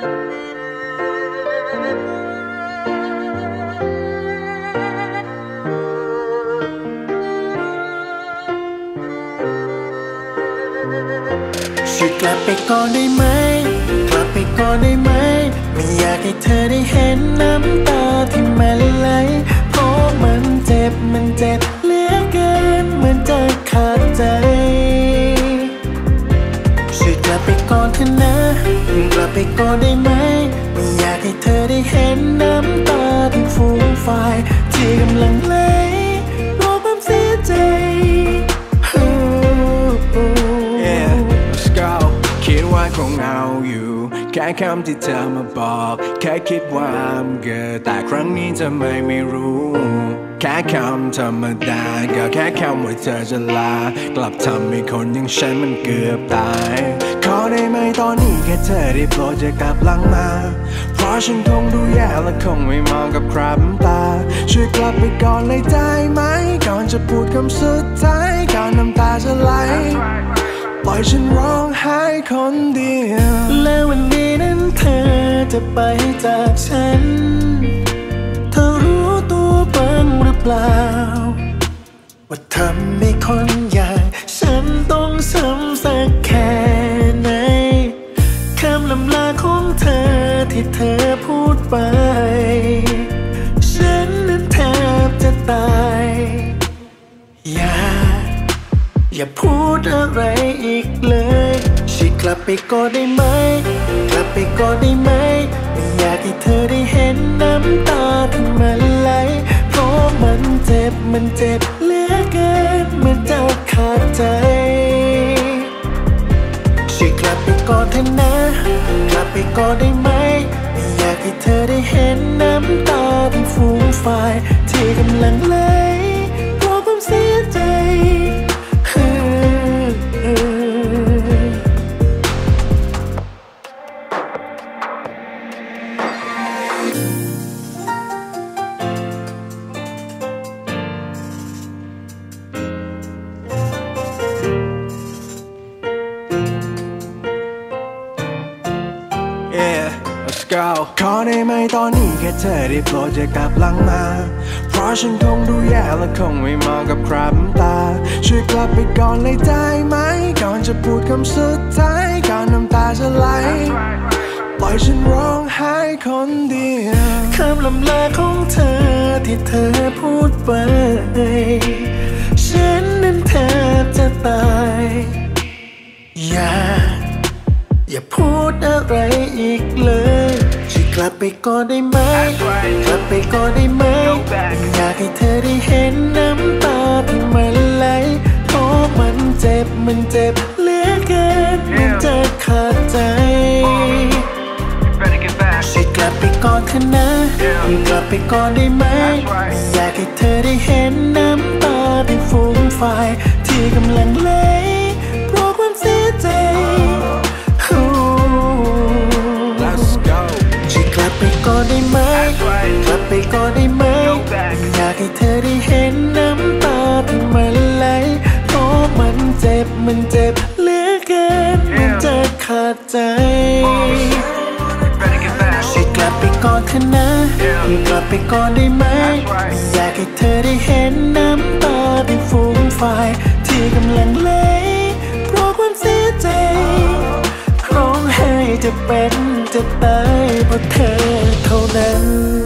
ช่วยกลับไปก่อนได้ไหม กลับไปก่อนได้ไหม ไม่อยากให้เธอได้เห็นน้ำตาที่มันไหล เพราะมันเจ็บ มันเจ็บเหลือเกินเหมือนจะขาดใจ บไปก่อนะกลับไปก่อนได้ไหม ไม่อยากให้เธอได้เห็นน้ำตาที่ฟูมฟายที่กำลังไหลราะความเสียใจ Yeah, let's go คิดว่าคงเอาอยู่ แค่คำที่เธอมาบอก แค่คิดว่ามันเกิดแต่ครั้งนี้ทำไมไม่รู้แค่คำธรรมดาก็แค่คำว่าเธอจะลา กลับทำให้คนอย่างฉันมันเกือบตาย อได้ไหมตอนนี้แค่เธอได้โปรดจะกลับหลังมา เพราะฉันคงดูแย่และคงไม่มองกับคราบตา ช่วยกลับไปก่อนเลยได้ไหม ก่อนจะพูดคำสุดท้าย ก่อนน้ำตาจะไหล ปล่อยฉันร้องไห้คนเดียว และวันนี้นั้นเธอจะไปจากฉัน เธอรู้ตัวบ้างหรือเปล่า ว่าทำให้คนอยาง ที่เธอพูดไป ฉันนั้นแทบจะตาย อย่า อย่าพูดอะไรอีกเลยช่วยกลับไปก่อนได้ไหม กลับไปก่อนได้ไหม ไม่อยากให้เธอได้เห็นน้ำตาที่มันไหล เพราะมันเจ็บมันเจ็บเหลือเกินเมันจะขาดใจ ไปก่อนเถอะนะ กลับไปก่อนได้ไหม ไม่อยากให้เธอได้เห็นน้ำตาที่ฟูมฟายที่กำลังไหล ขอได้ไหมตอนนี้แค่เธอได้โปรดจะกลับหลังมา เพราะฉันคงดูแย่และคงไม่มองกับคราบน้ำตา ช่วยกลับไปก่อนเลยได้ไหม ก่อนจะพูดคำสุดท้ายก่อนน้ำตาจะไหลปล่อยฉันร้องไห้คนเดียวคำลำลาของเธอที่เธอพูดไป ฉันนั้นแทบจะตาย อย่า อย่าพูดอะไรอีกเลยช่วยก ลับไปก่อนได้ไหม กลับไปก่อนได้ไหม อยากให้เธอได้เห็นน้ำตาที่มันไหลเพราะมันเจ็บ มันเจ็บเหลือเกิน มันจะขาดใจ Better get back. ช่วยกลับไปก่อนเถอะนะกลับไปก่อนได้ไหมไม่อยากให้เธอได้เห็นน้ำตาที่ฟูมฟายที่กำลังไหล กลับไปก่อนได้ไหมกลับไปก่อนได้ไหมไม่อยากให้เธอได้เห็นน้ำตาที่มันไหลเพราะมันเจ็บมันเจ็บเหลือเกินมันจะขาดใจ Better get back. ช่วยกลับไปก่อนเถอะนะกลับไปก่อนได้ไหมไม่อยากให้เธอได้เห็นน้ำตาที่ฟูมฟายที่กำลังไหลเพราะความเสียใจร้องไห้จะเป็นจะตายเพราะเธอ เ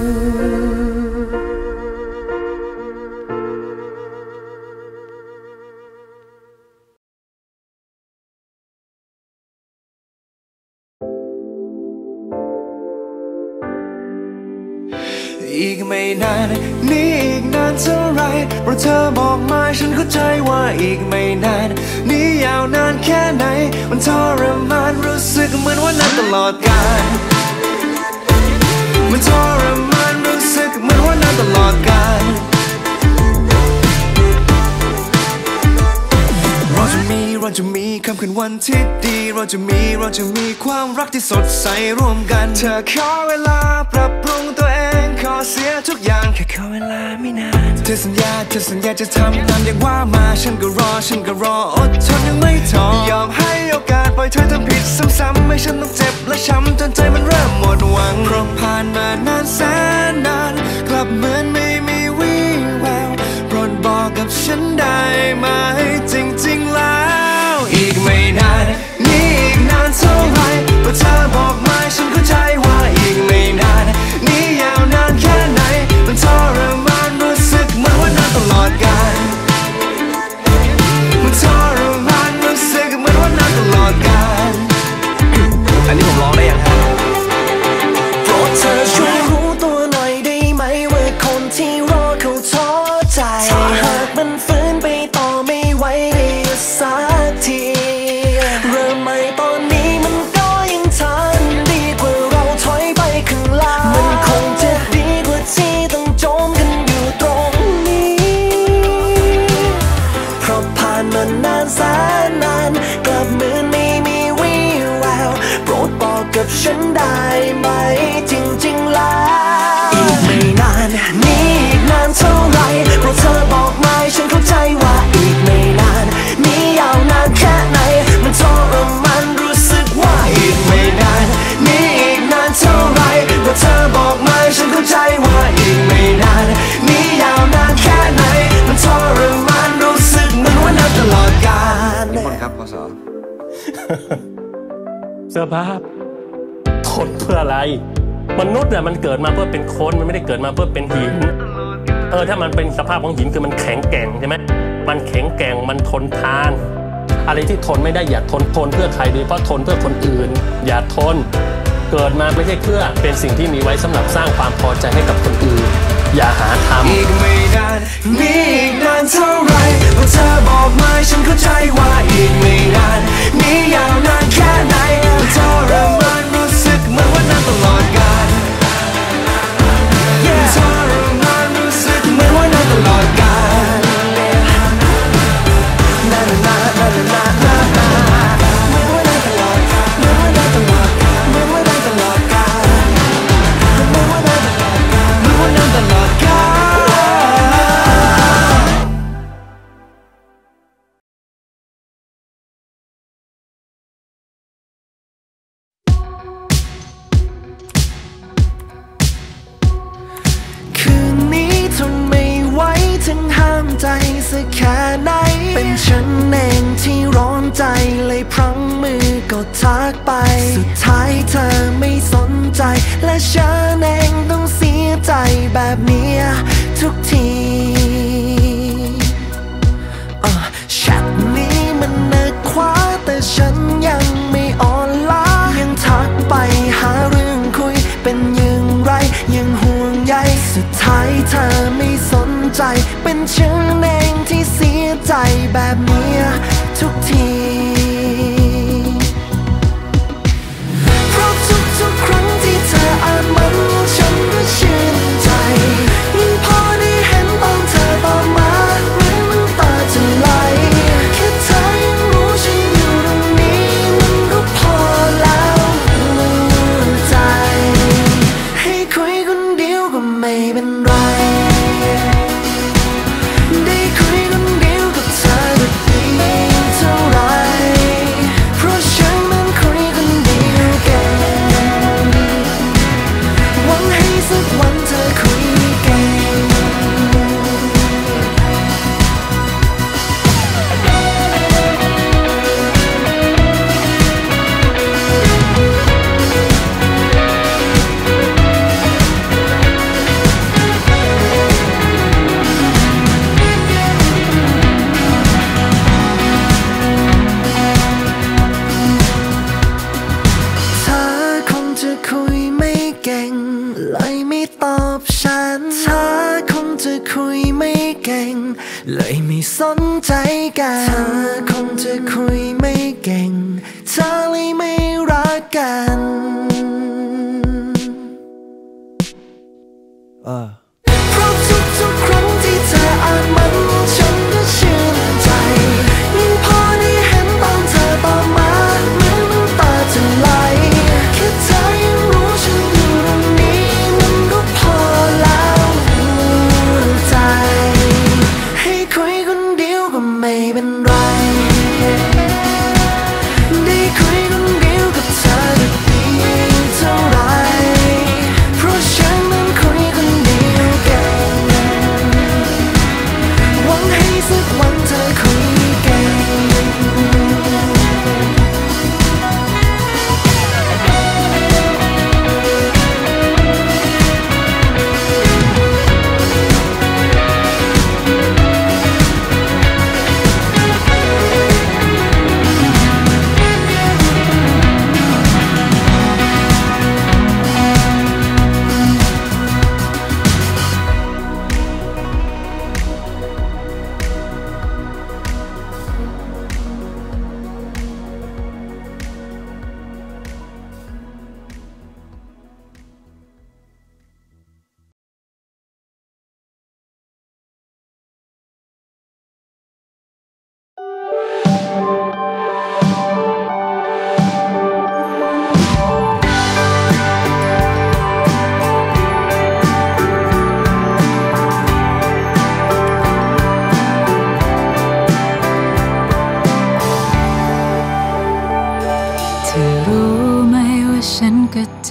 ันที่ดีเราจะมีเราจะมีความรักที่สดใสร่วมกัน เธอขอเวลาปรับปรุงตัวเองขอเสียทุกอย่างแค่ขอเวลาไม่นานเธอสัญญาเธอสัญญาจะทำตามอย่างว่ามาฉันก็รอฉันก็รออดทนยังไม่ท้อยอมให้โอกาสปล่อยเธอทำผิดซ้ำๆไม่ฉันต้องเจ็บและช้ำจนใจมันเริ่มหมดหวังเพราะผ่านมานานแสนนานกลับเหมือนไม่มีวี่แววโปรดบอกกับฉันได้ไหมจริงๆแล้ว time off my สภาพทนเพื่ออะไร มนุษย์เนี่ยมันเกิดมาเพื่อเป็นคนมันไม่ได้เกิดมาเพื่อเป็นหิน เออถ้ามันเป็นสภาพของหินคือมันแข็งแกร่งใช่ไหมมันแข็งแกร่งมันทนทาน อะไรที่ทนไม่ได้อย่าทนทนเพื่อใครโดยเพราะทนเพื่อคนอื่น อย่าทน เกิดมาไม่ใช่เพื่อเป็นสิ่งที่มีไว้สำหรับสร้างความพอใจให้กับคนอื่น อย่าหาทำอีกไม่นานนี่อีกนานเท่าไรพอเธอบอกมาฉันเข้าใจว่าอีกไม่นานนี่ยาวนานแค่ไหนเธอเรมานรู้สึกเหมือนว่านานตลอด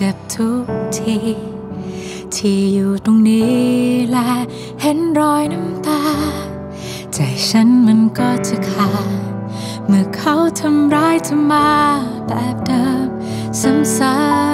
จ็บทุกที ที่อยู่ตรงนี้และเห็นรอยน้ำตา ใจฉันมันก็จะขาด เมื่อเขาทำร้ายเธอมาแบบเดิมซ้ำๆ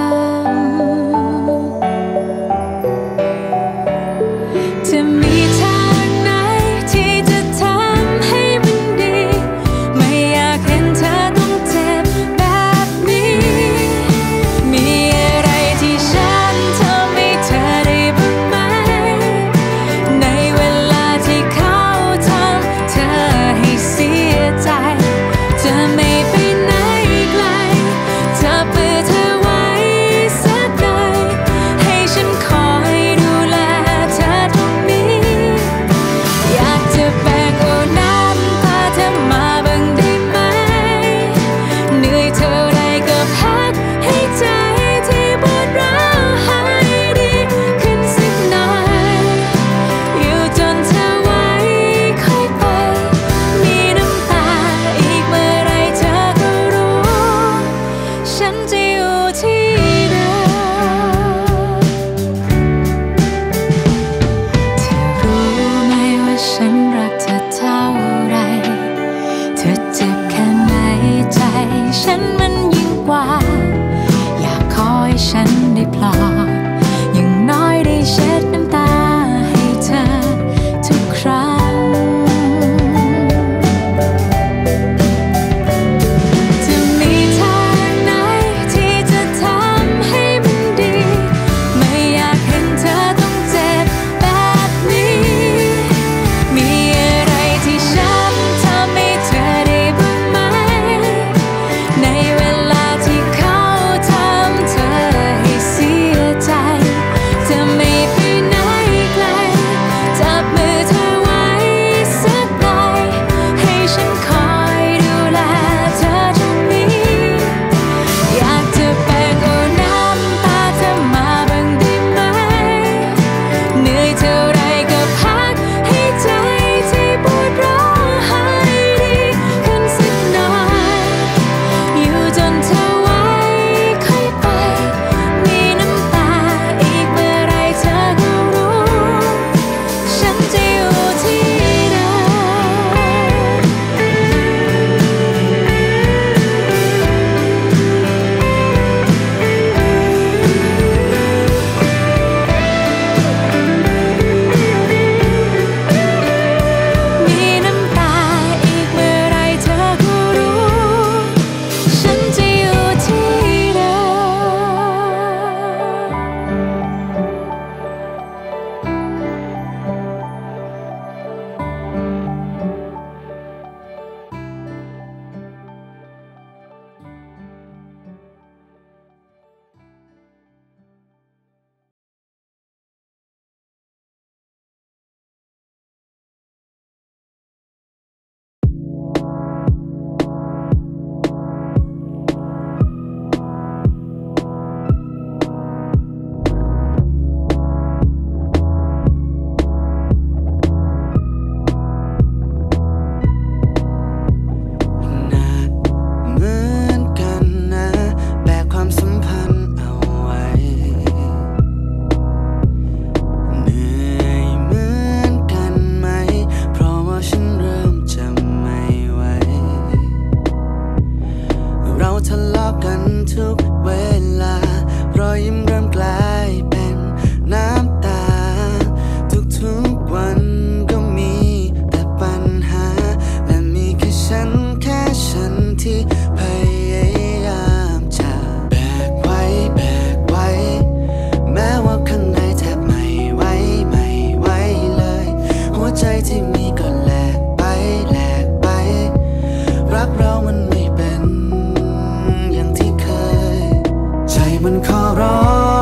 มันขอร้อง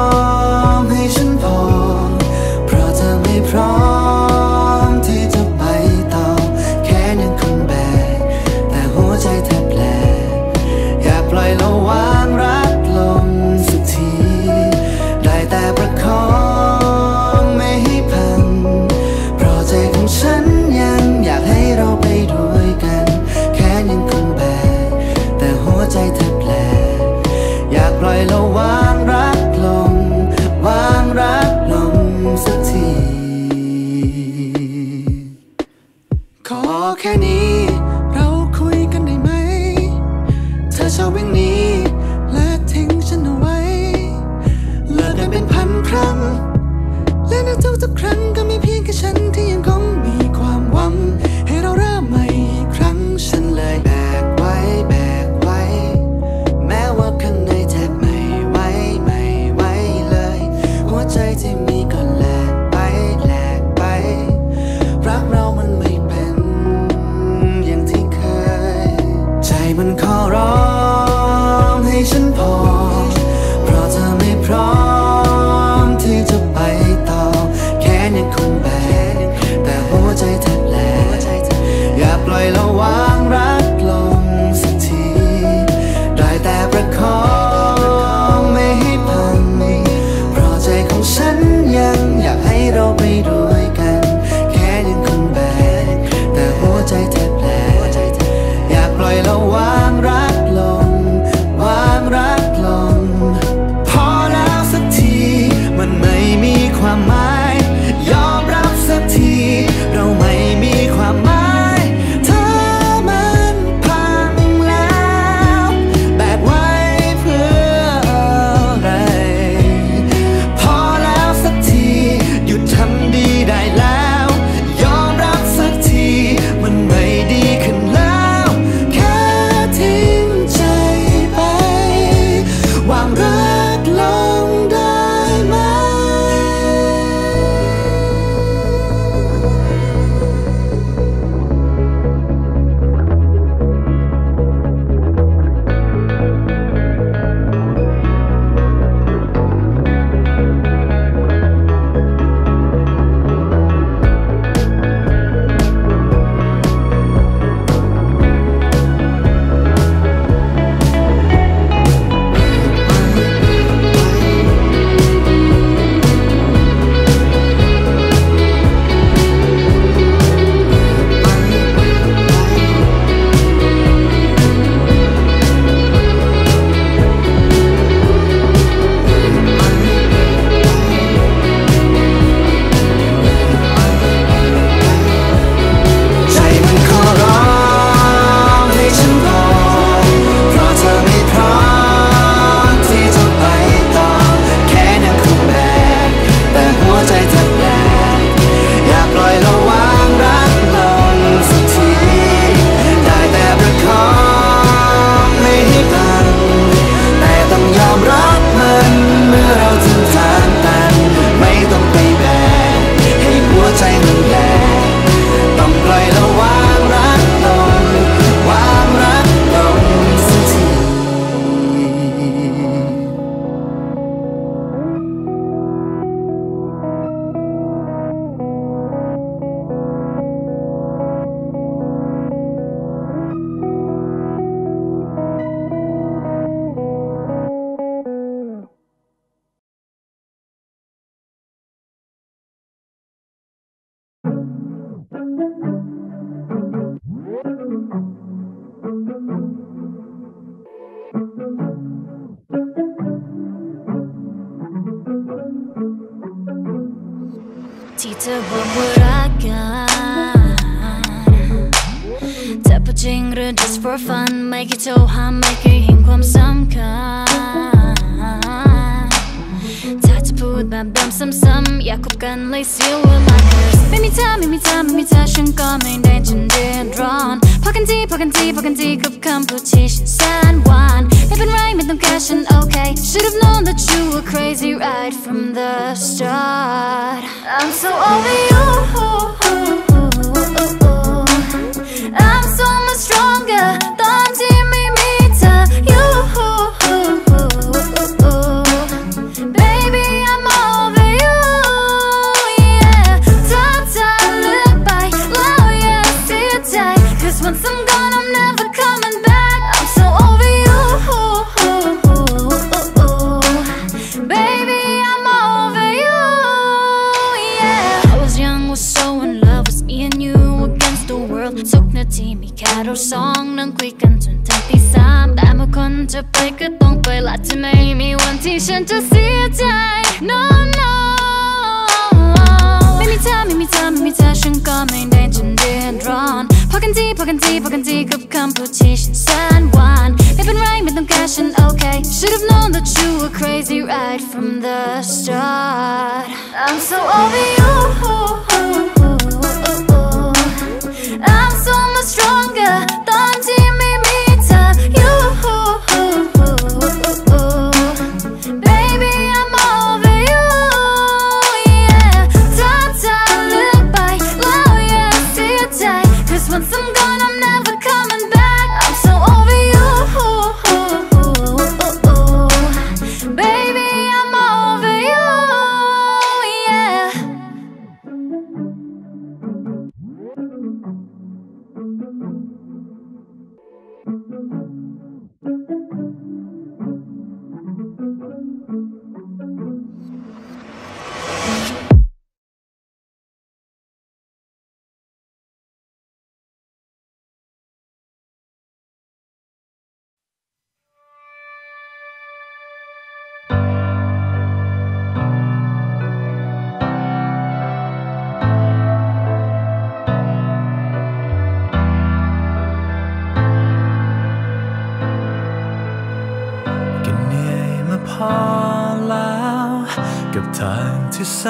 แส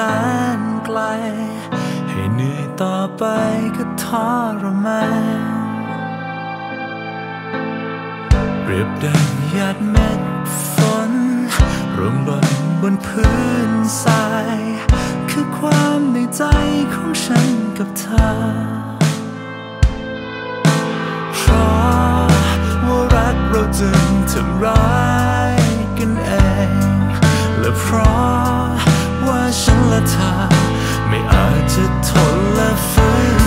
นไกล ให้เหนื่อยต่อไปก็ทรมานเปรียบดังหยาดเม็ดฝนร่วงหล่นบนพื้นทราย คือความในใจของฉันกับเธอเพราะว่ารักเราจึงทำร้ายกันเอง และเพราะ ฉันและเธอ ไม่อาจจะทนและฝืน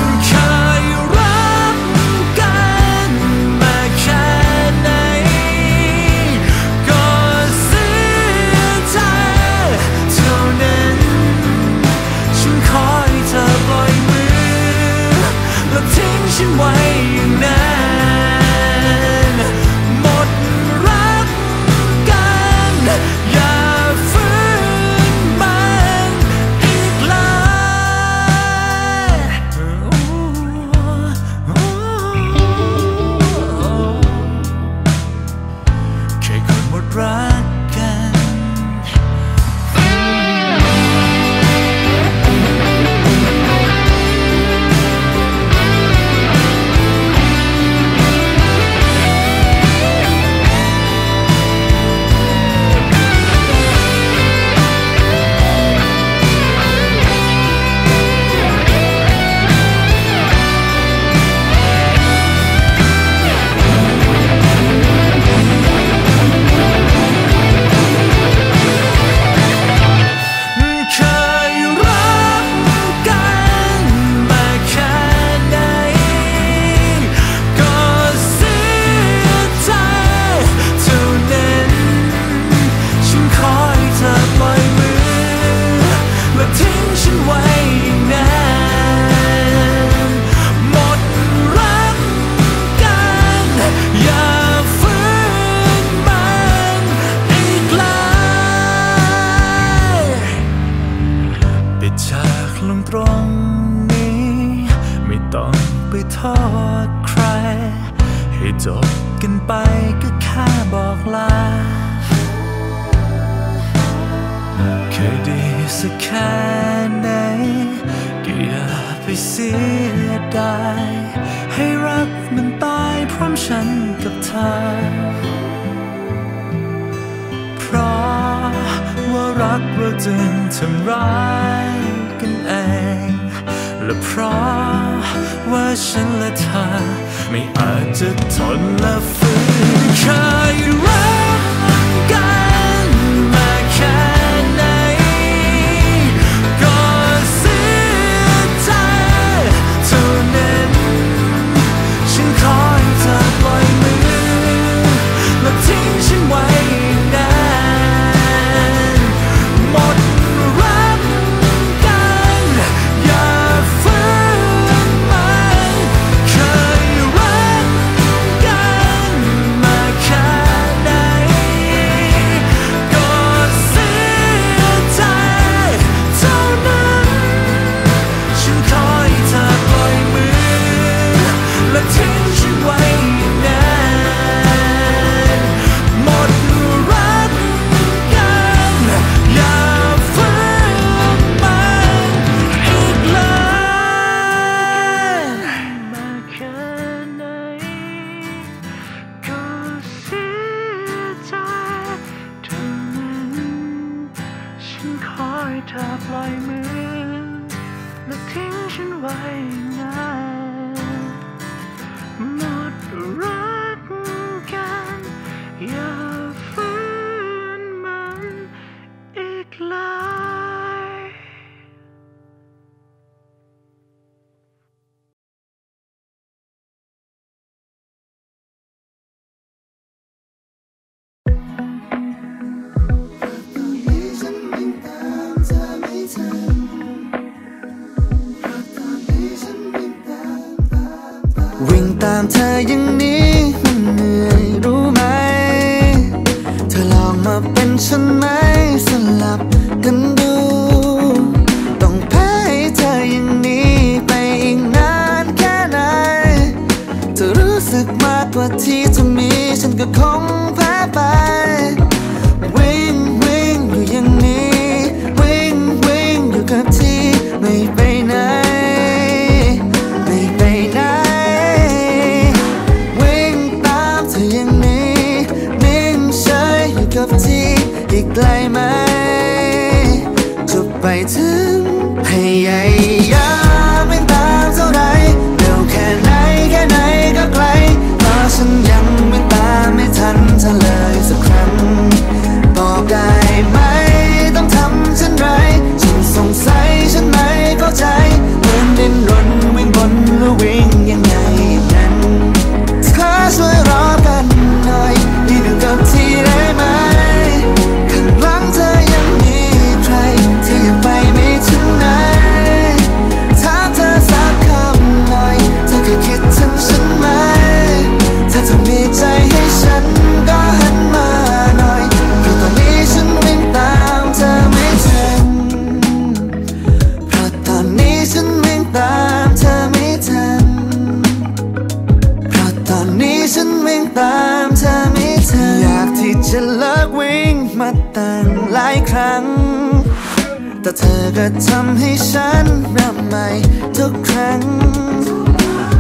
กเราจึงทำร้ายกันเอง และเพราะว่าฉันและเธอ ไม่อาจจะทนและฝืนใคารัก time.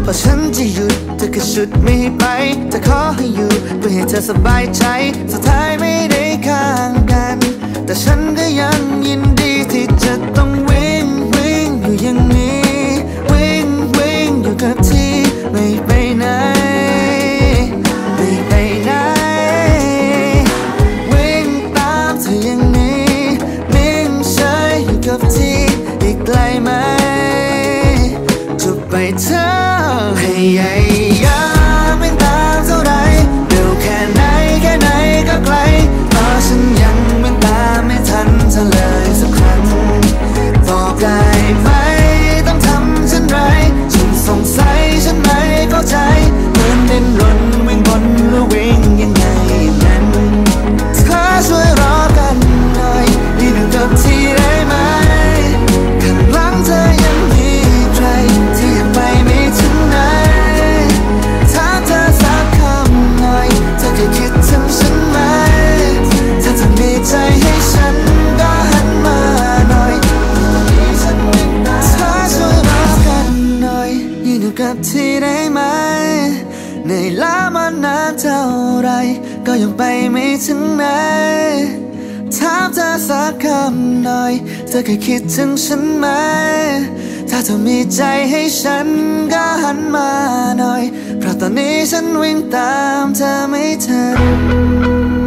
พราะฉันจะหยุดเธอก็ชุดไม่ไปเธอขอให้อยู่เพื่อให้เธอสบายใจ สุดท้ายไม่ได้ข้างกัน แต่ฉันก็ยังยินดีที่จะต้องวิ่งวิ่งอยู่อย่างนี้ ก็ยังไปไม่ถึงไหนถามเธอสักคำหน่อย เธอเคยคิดถึงฉันไหม ถ้าเธอมีใจให้ฉันก็หันมาหน่อย เพราะตอนนี้ฉันวิ่งตามเธอไม่ทัน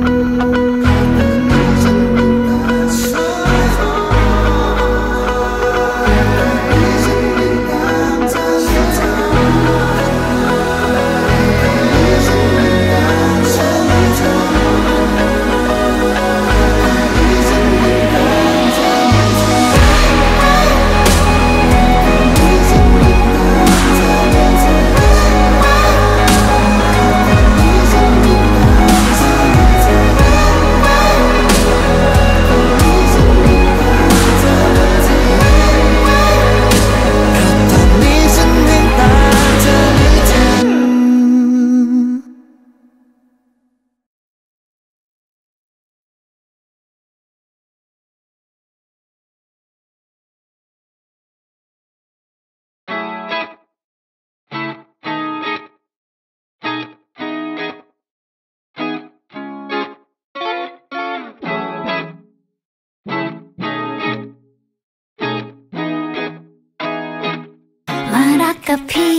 กับ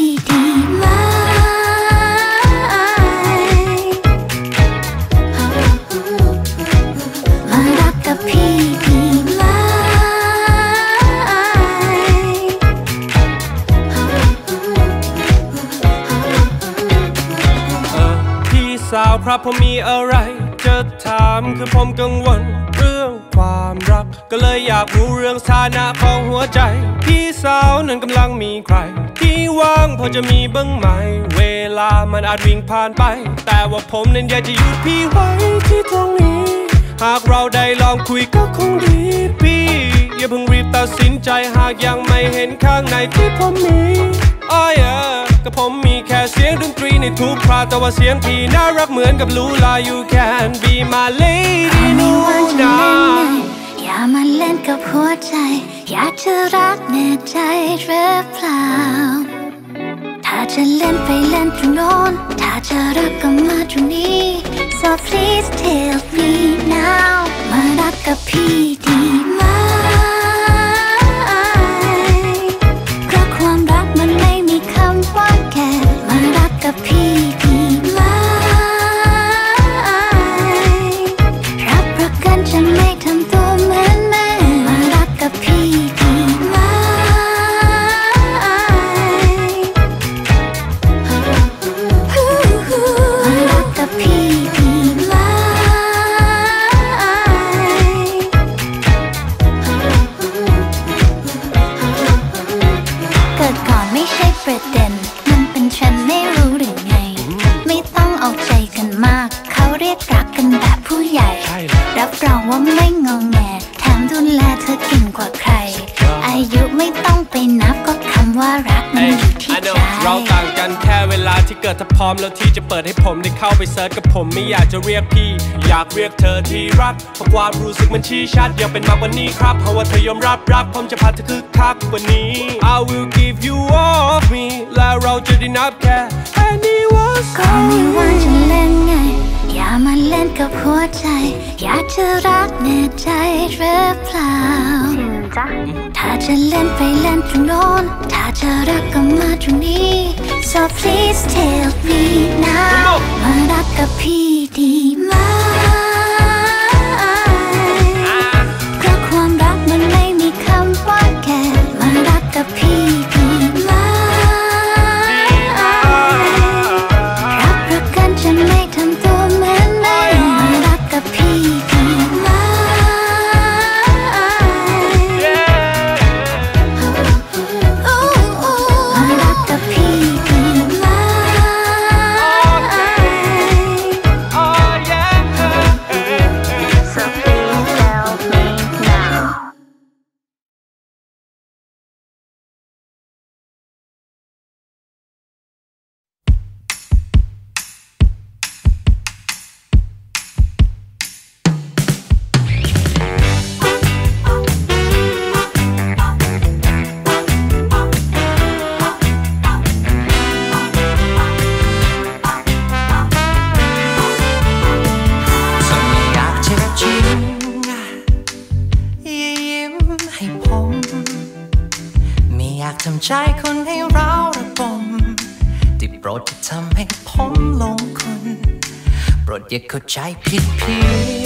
อจะมีบ้างไหม เวลามันอาจวิ่งผ่านไป แต่ว่าผมนั้นอยากจะอยู่พี่ไว้ที่ตรงนี้ หากเราได้ลองคุยก็คงดีพี่ อย่าเพิ่งรีบตัดสินใจหากยังไม่เห็นข้างในที่ผมมีอ้อยเออก็ผมมีแค่เสียงดนตรีในทุกคราแต่ว่าเสียงพี่น่ารักเหมือนกับลูลา you can be my lady นูว่านาเล่นไงอย่ามาเล่นกับหัวใจ อยากจะรักแน่ใจหรือเปล่า จะเล่นไปเล่นตรงโน้นถ้าจะรักก็มาตรงนี้ so please tell me now มารักกับพี่ดีไหม เข้าไปเซิร์ชกับผมไม่อยากจะเรียกพี่ อยากเรียกเธอที่รักเพราะความรู้สึกมันชี้ชัดอยากเป็นมากกว่านี้ครับเพราะว่าเธอยอมรับรักผมจะพาเธอคึกคักกว่านี้ I will give you all of me และเราจะได้นับแค่ anyone ก็ไม่ว่าจะเล่นไง อย่ามาเล่นกับหัวใจ อยากจะรักแน่ใจหรือเปล่า ถ้าจะเล่นไปเล่นตรงโน้นถ้าจะรักก็มาตรงนี้ so please tell me now มารักกับพี่ดีไหม เข้าใจผิดเพี้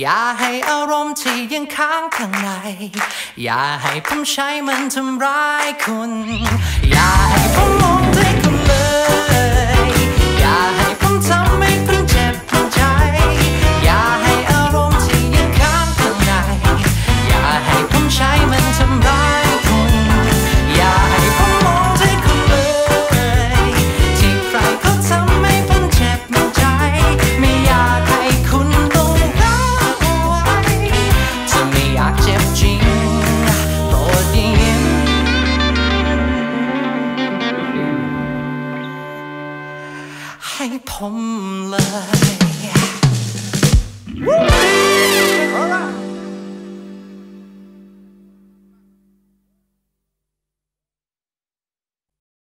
อย่าให้อารมณ์ที่ยังค้างข้างใน อย่าให้ผมใช้มันทำร้ายคุณ อย่าให้ผมมองด้วยกันเลย